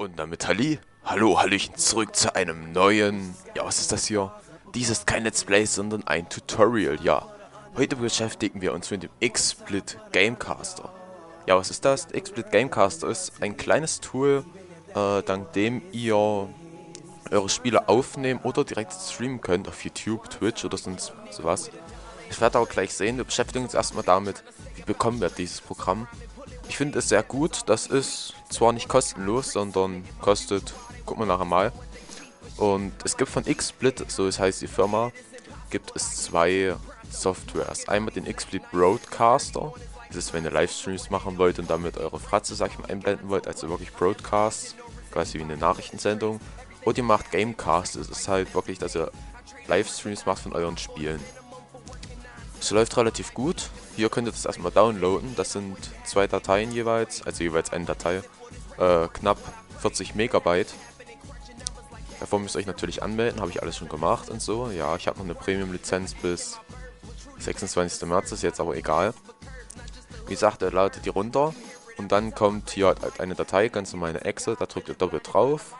Und damit Halli, hallo, Hallöchen, zurück zu einem neuen, ja was ist das hier? Dies ist kein Let's Play, sondern ein Tutorial, ja. Heute beschäftigen wir uns mit dem XSplit Gamecaster. Ja, was ist das? XSplit Gamecaster ist ein kleines Tool, äh, dank dem ihr eure Spiele aufnehmen oder direkt streamen könnt auf YouTube, Twitch oder sonst sowas. Ich werde aber gleich sehen, wir beschäftigen uns erstmal damit, wie bekommen wir dieses Programm. Ich finde es sehr gut, das ist zwar nicht kostenlos, sondern kostet, gucken wir nachher mal. Und es gibt von XSplit, so es heißt die Firma, gibt es zwei Softwares. Einmal den XSplit Broadcaster, das ist, wenn ihr Livestreams machen wollt und damit eure Fratze, sag ich mal, einblenden wollt, also wirklich Broadcasts, quasi wie eine Nachrichtensendung. Und ihr macht Gamecast, das ist halt wirklich, dass ihr Livestreams macht von euren Spielen. Es läuft relativ gut. Hier könnt ihr das erstmal downloaden. Das sind zwei Dateien jeweils, also jeweils eine Datei. Äh, knapp 40 Megabyte. Davor müsst ihr euch natürlich anmelden, habe ich alles schon gemacht und so. Ja, ich habe noch eine Premium-Lizenz bis 26. März, ist jetzt aber egal. Wie gesagt, ihr ladet die runter und dann kommt hier halt eine Datei, ganz normal eine Exe, da drückt ihr doppelt drauf.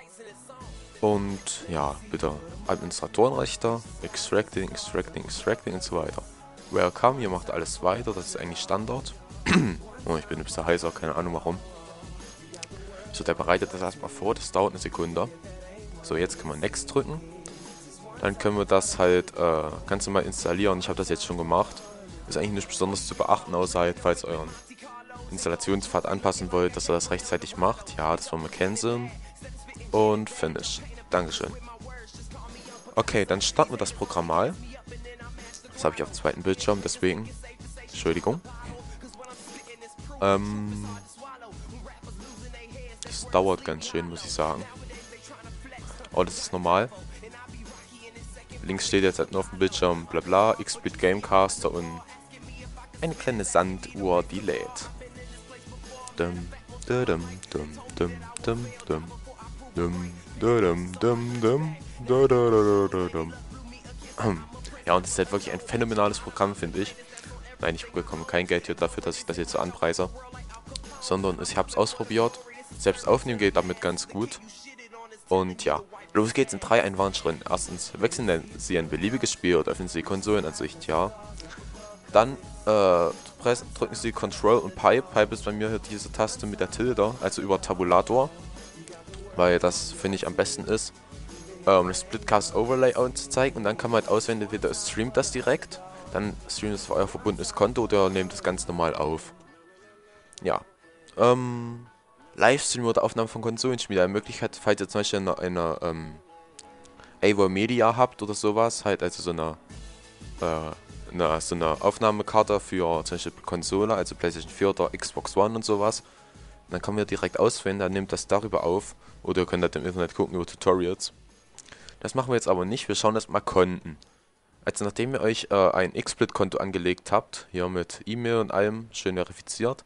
Und ja, bitte Administratorenrechte, Extracting, Extracting, Extracting und so weiter. Welcome, ihr macht alles weiter, das ist eigentlich Standard. oh, ich bin ein bisschen heißer, keine Ahnung warum. So, der bereitet das erstmal vor, das dauert eine Sekunde. So, jetzt können wir Next drücken. Dann können wir das halt äh, ganz normal installieren. Ich habe das jetzt schon gemacht. Ist eigentlich nicht besonders zu beachten, außer halt, falls ihr euren Installationspfad anpassen wollt, dass ihr das rechtzeitig macht. Ja, das wollen wir canceln. Und finish. Dankeschön. Okay, dann starten wir das Programm mal. Das habe ich auf dem zweiten Bildschirm, deswegen. Entschuldigung. Ähm, das dauert ganz schön, muss ich sagen. Oh, das ist normal. Links steht jetzt halt nur auf dem Bildschirm bla bla, XSplit Gamecaster und eine kleine Sanduhr, die lädt. Dum, dum, dum, dum, dum, dum, dum, dum, dum, dum, dum, dum, dum, dum. Ja, und es ist halt wirklich ein phänomenales Programm, finde ich. Nein, ich bekomme kein Geld hier dafür, dass ich das jetzt so anpreise. Sondern ich habe es ausprobiert. Selbst aufnehmen geht damit ganz gut. Und ja, los geht's in drei einfachen Schritten. Erstens, wechseln Sie ein beliebiges Spiel oder öffnen Sie Konsolenansicht, ja. Dann äh, drücken Sie Control und Pipe. Pipe ist bei mir hier diese Taste mit der Tilde, also über Tabulator. Weil das, finde ich, am besten ist ähm, Splitcast Overlay anzuzeigen und dann kann man halt auswählen, entweder streamt das direkt, dann streamt es für euer verbundenes Konto oder nehmt es ganz normal auf. Ja. Ähm, Livestream oder Aufnahme von Konsolenspielen ermöglicht hat, falls ihr zum Beispiel eine, eine ähm, AVO Media habt oder sowas, halt also so eine, äh, eine, so eine Aufnahmekarte für zum Beispiel Konsole, also PlayStation 4 oder Xbox One und sowas. dann kann man direkt auswählen, dann nehmt das darüber auf oder ihr könnt halt im Internet gucken über Tutorials. Das machen wir jetzt aber nicht, wir schauen erstmal Konten. Also nachdem ihr euch äh, ein XSplit-Konto angelegt habt, hier mit E-Mail und allem, schön verifiziert,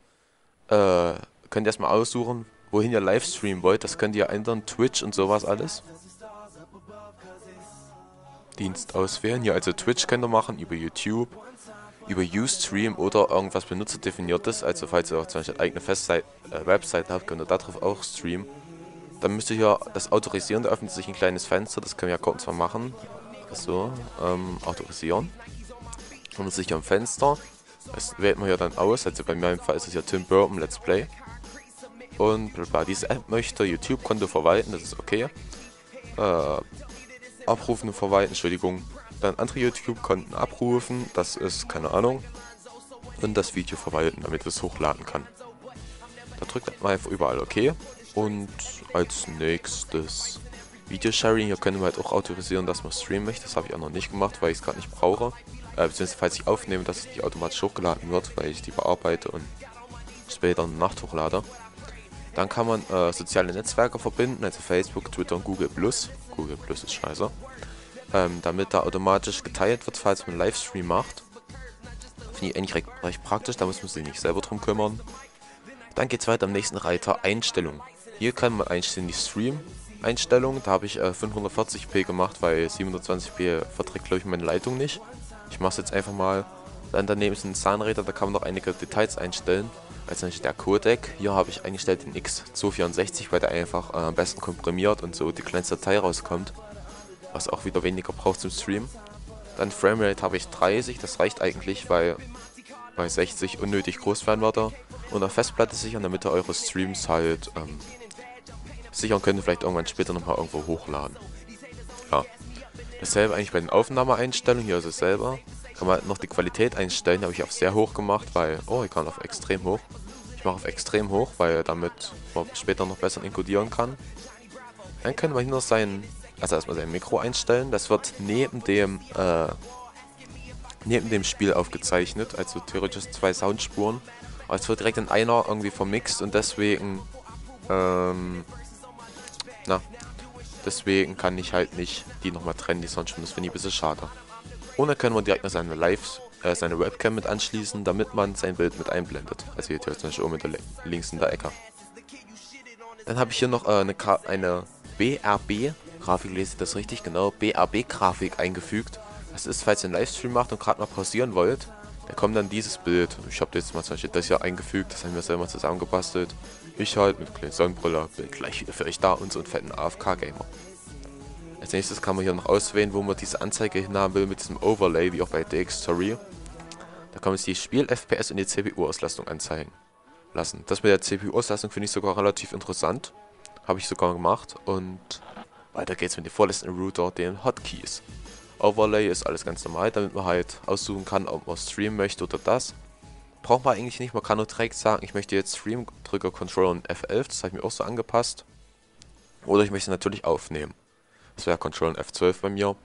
äh, könnt ihr erstmal aussuchen, wohin ihr Livestreamen wollt. Das könnt ihr ändern, Twitch und sowas alles. Dienst auswählen. Hier also Twitch könnt ihr machen, über YouTube, über Ustream oder irgendwas benutzerdefiniertes. Also falls ihr auch zum Beispiel eigene Festseite, äh, Website habt, könnt ihr darauf auch streamen. Dann müsst ihr hier das autorisieren, da öffnet sich ein kleines Fenster, das können wir ja kurz mal machen. So, ähm, autorisieren. Dann sich hier am Fenster. Das wählt man hier dann aus, also bei meinem Fall ist es ja Tim Burton Let's Play. Und bla diese App möchte YouTube-Konto verwalten, das ist okay. Äh, abrufen und verwalten, Entschuldigung. Dann andere YouTube-Konten abrufen, das ist, keine Ahnung. Und das Video verwalten, damit es hochladen kann. Da drückt man einfach überall OK. Und als nächstes Videosharing. Hier können wir halt auch autorisieren, dass man streamen möchte. Das habe ich auch noch nicht gemacht, weil ich es gerade nicht brauche. Äh, beziehungsweise falls ich aufnehme, dass nicht automatisch hochgeladen wird, weil ich die bearbeite und später in der Nacht hochlade. Dann kann man äh, soziale Netzwerke verbinden, also Facebook, Twitter und Google+. Google Plus ist scheiße. Ähm, damit da automatisch geteilt wird, falls man einen Livestream macht. Finde ich eigentlich recht, recht praktisch, da muss man sich nicht selber drum kümmern. Dann geht es weiter am nächsten Reiter, Einstellungen. Hier kann man einstellen die Stream-Einstellung. Da habe ich äh, 540p gemacht, weil 720p verträgt, glaube ich, meine Leitung nicht. Ich mache es jetzt einfach mal. Dann daneben sind Zahnräder, da kann man noch einige Details einstellen. Also der Codec. Hier habe ich eingestellt den X264, weil der einfach äh, am besten komprimiert und so die kleinste Datei rauskommt. Was auch wieder weniger braucht zum Stream. Dann Framerate habe ich 30, das reicht eigentlich, weil bei 60 unnötig groß werden würde. Und auf Festplatte sichern, damit ihr eure Streams halt ähm, sichern könnt, vielleicht irgendwann später nochmal irgendwo hochladen. Ja. Dasselbe eigentlich bei den Aufnahmeeinstellungen, hier ist es selber. Kann man noch die Qualität einstellen, habe ich auf sehr hoch gemacht, weil, oh, ich kann auf extrem hoch. Ich mache auf extrem hoch, weil damit man später noch besser encodieren kann. Dann können wir hier noch sein, also erstmal sein Mikro einstellen. Das wird neben dem, äh, neben dem Spiel aufgezeichnet, also theoretisch zwei Soundspuren. Aber es wird direkt in einer irgendwie vermixt und deswegen, ähm, na, deswegen kann ich halt nicht die nochmal trennen, die Soundspuren. Das finde ich ein bisschen schade. Und dann können wir direkt noch seine Live, äh, seine Webcam mit anschließen, damit man sein Bild mit einblendet. Also hier zum Beispiel oben in der links in der Ecke. Dann habe ich hier noch äh, eine, eine BRB, Grafik lese ich das richtig, genau, BRB-Grafik eingefügt. Das ist, falls ihr einen Livestream macht und gerade mal pausieren wollt, da kommt dann dieses Bild. Ich habe jetzt mal zum Beispiel das hier eingefügt, das haben wir selber zusammengebastelt. Ich halt mit kleinen Sonnenbrille, bin gleich wieder für euch da und so einen fetten AFK-Gamer. Als nächstes kann man hier noch auswählen, wo man diese Anzeige hinhaben will mit diesem Overlay, wie auch bei DX Story. Da kann man sich die Spiel-FPS und die CPU-Auslastung anzeigen lassen. Das mit der CPU-Auslastung finde ich sogar relativ interessant. Habe ich sogar gemacht. Und weiter geht's mit dem vorletzten Router, den Hotkeys. Overlay ist alles ganz normal, damit man halt aussuchen kann, ob man streamen möchte oder das. Braucht man eigentlich nicht, man kann nur direkt sagen, ich möchte jetzt Stream, drücke Controller und F11, das habe ich mir auch so angepasst. Oder ich möchte natürlich aufnehmen. Das wäre Control und F12 bei mir.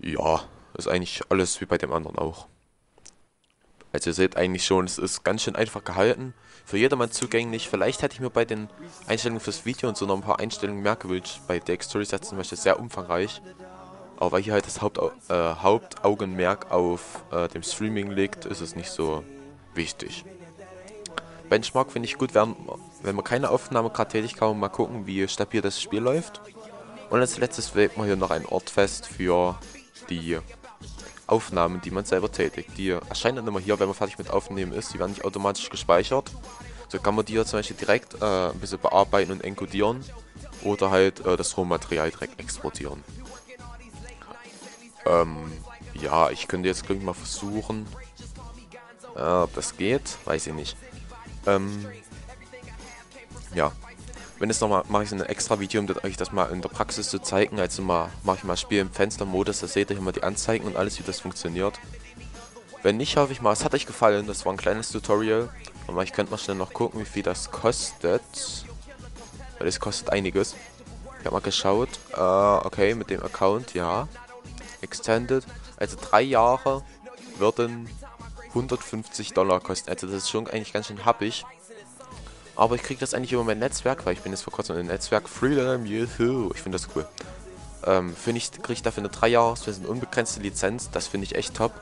Ja, ist eigentlich alles wie bei dem anderen auch. Also ihr seht eigentlich schon, es ist ganz schön einfach gehalten. Für jedermann zugänglich. Vielleicht hätte ich mir bei den Einstellungen fürs Video und so noch ein paar Einstellungen mehr gewünscht. Bei Dextory ist das zum Beispiel sehr umfangreich. Aber weil hier halt das Hauptau äh, Hauptaugenmerk auf äh, dem Streaming liegt, ist es nicht so wichtig. Benchmark finde ich gut, wenn, wenn man keine Aufnahme gerade tätig kann, mal gucken, wie stabil das Spiel läuft. Und als letztes legt man hier noch einen Ort fest für die Aufnahmen, die man selber tätigt. Die erscheinen dann immer hier, wenn man fertig mit Aufnehmen ist. Die werden nicht automatisch gespeichert. So kann man die hier zum Beispiel direkt äh, ein bisschen bearbeiten und encodieren. Oder halt äh, das Rohmaterial direkt exportieren. Ähm, ja, ich könnte jetzt gleich mal versuchen. Äh, ob das geht, weiß ich nicht. Ähm, ja, wenn es nochmal, mache ich ein extra Video, um euch das mal in der Praxis zu zeigen. Also mal mache ich mal Spiel im Fenstermodus, da seht ihr hier mal die Anzeigen und alles, wie das funktioniert. Wenn nicht, hoffe ich mal, es hat euch gefallen. Das war ein kleines Tutorial. Aber ich könnte mal schnell noch gucken, wie viel das kostet. Weil es kostet einiges. Ich habe mal geschaut. Äh, okay, mit dem Account, ja. Extended. Also drei Jahre würden 150 Dollar kosten. Also das ist schon eigentlich ganz schön happig. Aber ich kriege das eigentlich über mein Netzwerk, weil ich bin jetzt vor kurzem im Netzwerk Freedom, juhu, ich finde das cool. Ähm, finde ich, kriege ich dafür eine 3 Jahres, eine unbegrenzte Lizenz, das finde ich echt top.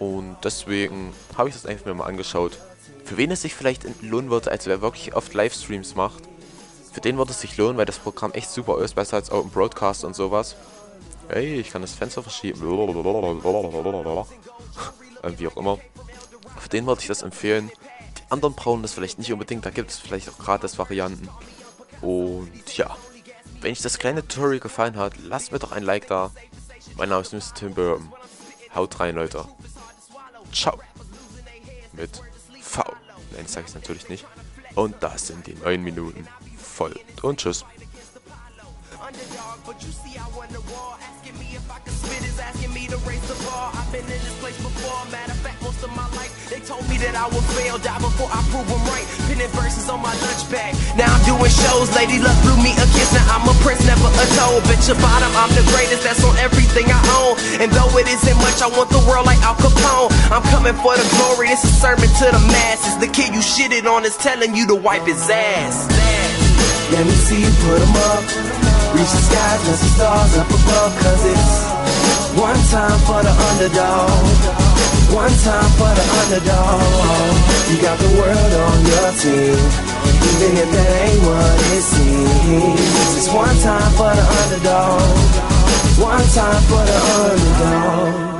Und deswegen habe ich das einfach mir mal angeschaut. Für wen es sich vielleicht lohnen würde, als wer wirklich oft Livestreams macht, für den würde es sich lohnen, weil das Programm echt super ist, besser als Open Broadcast und sowas. Ey, ich kann das Fenster verschieben. Wie auch immer. Für den würde ich das empfehlen anderen brauchen das vielleicht nicht unbedingt. Da gibt es vielleicht auch Gratis-Varianten. Und ja, wenn euch das kleine Tutorial gefallen hat, lasst mir doch ein Like da. Mein Name ist Mr. Tim Burton. Haut rein, Leute. Ciao. Mit V. Nein, sage ich natürlich nicht. Und das sind die 9 Minuten voll. Und tschüss. Asking me to raise the bar. I've been in this place before. Matter of fact, most of my life, they told me that I would fail, die before I prove them right. Pinning verses on my lunch bag. Now I'm doing shows. Lady Luck blew me a kiss. Now I'm a prince, never a toad. Bitch, your bottom, I'm the greatest. That's on everything I own. And though it isn't much, I want the world like Al Capone. I'm coming for the glory. This is sermon to the masses. The kid you shitted on is telling you to wipe his ass. Let me see you put up. Reach the skies, let the stars up above Cause it's one time for the underdog. One time for the underdog. You got the world on your team. Even if that ain't what it seems. It's one time for the underdog. One time for the underdog